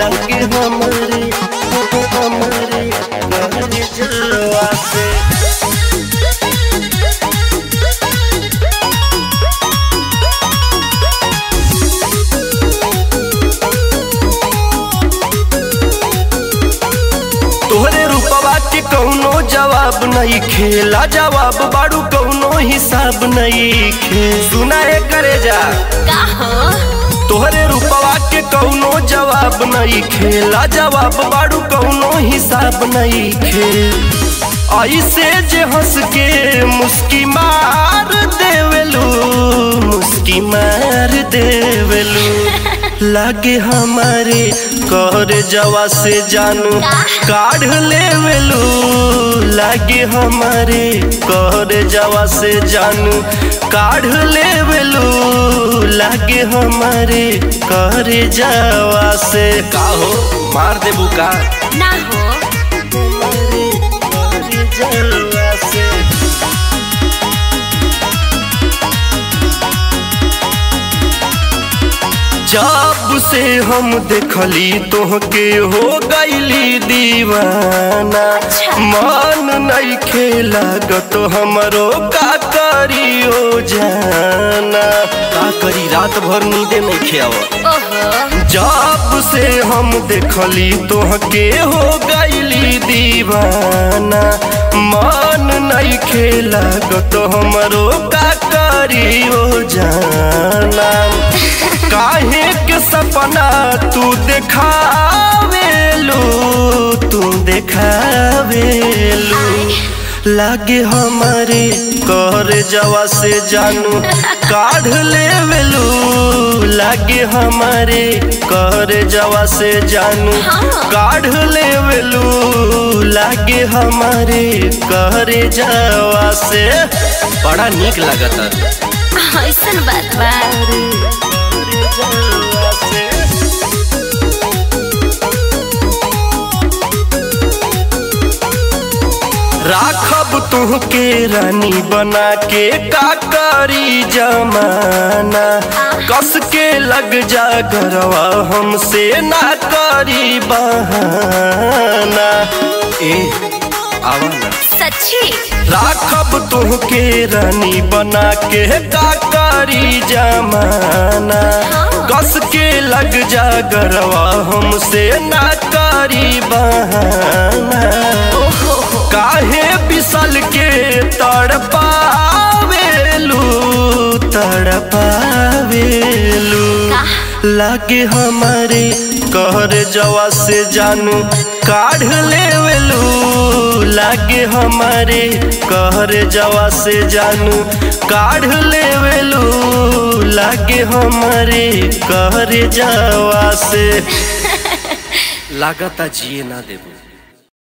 लगे हमरे हमरे से। रूपवा के कौनो जवाब नहीं खेला, जवाब बाड़ू कौनो हिसाब नहीं खे। सुना करे जा। तोहरे रूपवा के कौनो जवाब नहीं खेला। जवाब बाड़ू कौनो हिसाब नहीं खे ऐसे जे हंस के मुस्की मार देवेलू, मुस्की मार देवेलू। लागे हमारे कर जवा से जानू काढ़ लेवेलू। लागे हमारे कर जवा से जानू काढ़ लेवेलू लागे हमारे कर जवा से। का हो? मार देबू का ना हो। जब से हम देखली तोहके हो गईली दीवाना। मन नहीं खेला तो हमरो का करियो जाना। का करी रात भर नींदे नहीं खेव जब से हम देखली तोहके हो गईली दीवाना। मन नहीं खेला तो हमरो का करियो जाना। काहे के सपना तू देखावेलू तू देखावेलू। लागे हमारे कर जवा से जानू काढ़ लेवेलू। लागे हमारे कर जवा से जानू काढ़ लेवेलू। लागे हमारे कर जवा से। बड़ा निक लगता ऐसन बात बा। राखब तुहके रानी बना के का करी जमाना। कस के लग जा गरवा हमसे ना करी बहाना। ए सच्ची। राखब तुहके रानी बना के का करी जमाना। कस के लग जा गरवा हमसे ना करी बहाना। तड़पावेलू। लागे हमारे कहर जवा से जानू काढ़ लेवेलू। लागे हमारे कहर जवा से जानू काढ़ लेवेलू। लागे हमारे कहर जवा से। लागता जिए ना देबू